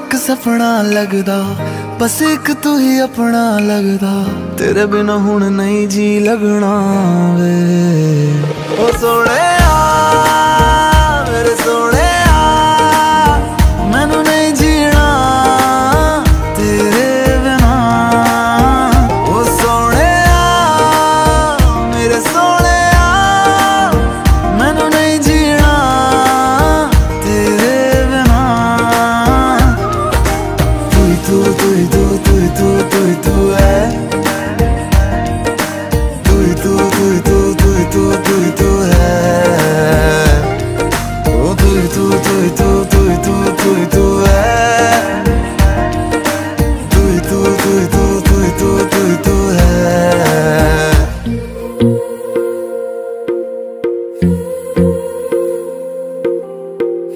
ਇੱਕ ਸੁਪਨਾ ਲੱਗਦਾ, ਬਸ ਇੱਕ ਤੂੰ ਹੀ ਆਪਣਾ ਲੱਗਦਾ। ਤੇਰੇ ਬਿਨਾ ਹੁਣ ਨਹੀਂ ਜੀ ਲੱਗਣਾ ਵੇ। ਉਹ ਸੋਹਣਿਆ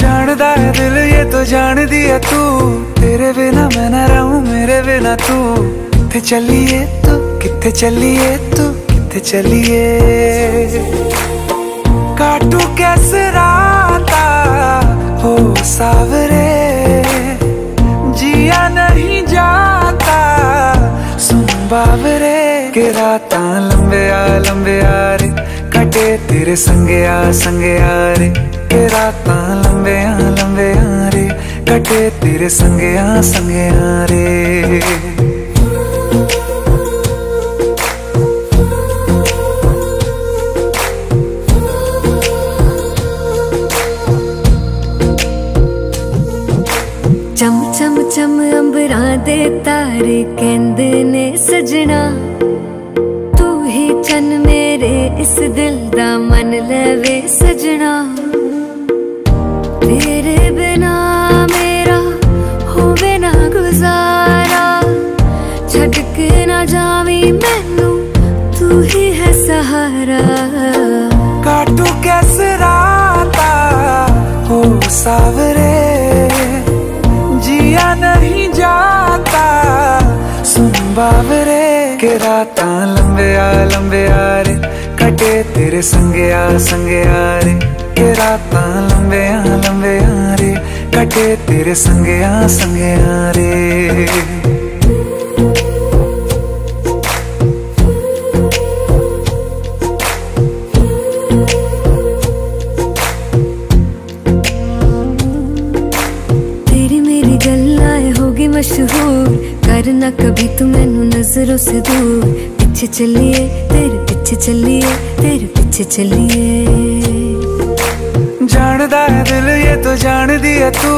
जानदा है दिल ये तो जान दिया तू तेरे बिना मैं न रहूँ मेरे बिना तू किथे चलिए तू किथे चलिए तू किथे चलिए काटू कैसे राता हो सावरे जिया नहीं जाता सुन बावरे के राता लंबे आ लंबे आ रे कटे तेरे संगे आ संगे आ रे ਕੇ ਰਾਤਾਂ ਲੰਬਿਆਂ ਲੰਬਿਆਂ ਰੇ ਕਟੇ ਤੇਰੇ ਸੰਗਿਆਂ ਸੰਗਿਆਂ ਰੇ ਚਮ ਚਮ ਚਮ ਅੰਬਰਾਂ ਦੇ ਤਾਰੇ ਕਹਿੰਦੇ ਨੇ ਸਜਣਾ ਤੂੰ ਹੀ ਚੰਨ ਮੇਰੇ ਇਸ ਦਿਲ ਦਾ ਮਨ ਲਵੇ ਸਜਣਾ सावरे। जिया नहीं जाता, सुन बावरे। के राता लंबे आ लंबे आ रे, कटे तेरे संगे आ संगे आ रे। के राता लंबे आ कटे तेरे संगे आ संगे आ रे। करना कभी तू मैनू नज़रों से दूर। पीछे चलिए, तेरे पीछे चलिए, तेरे पीछे चलिए। जानदा है दिल ये तो जान दिया तू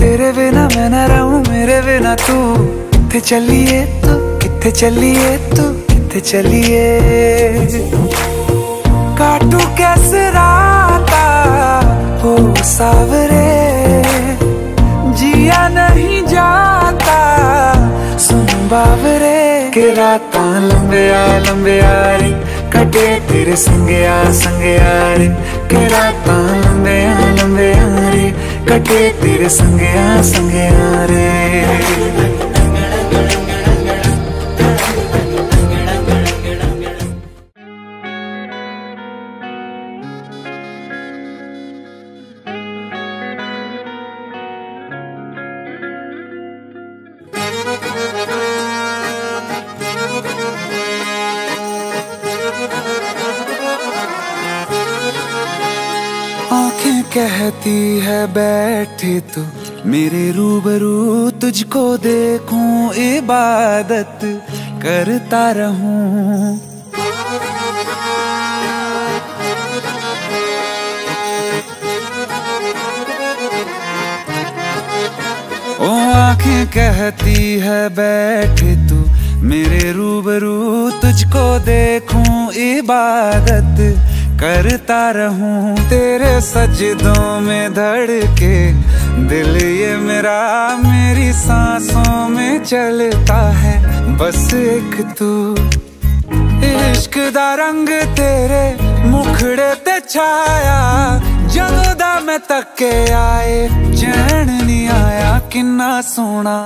तेरे बिना मैं न रहूँ मेरे बिना तू किथे चलिए तू किथे चलिए तू किथे चलिए काटू कैसे राता हो सावरे जिया नहीं जाता सुन बावरे के राता लंबे आ रे कटे तेरे संगे आ संगे आ रे के राता आ कटे तेरे संगया आ संगे आ रे। आँखें कहती है, बैठे तो मेरे रूबरू, तुझको देखूँ, इबादत करता रहूँ। ओ, आँखें कहती है, बैठे तू, मेरे रूबरू, तुझको देखूँ, इबादत करता रहूँ तेरे सजदों में धड़ के दिल ये मेरा, मेरी सांसों में चलता है। बस एक तू, इश्क दा रंग तेरे मुखड़े ते छाया। जदों मैं तके आए, चैन नहीं आया, किन्ना सोना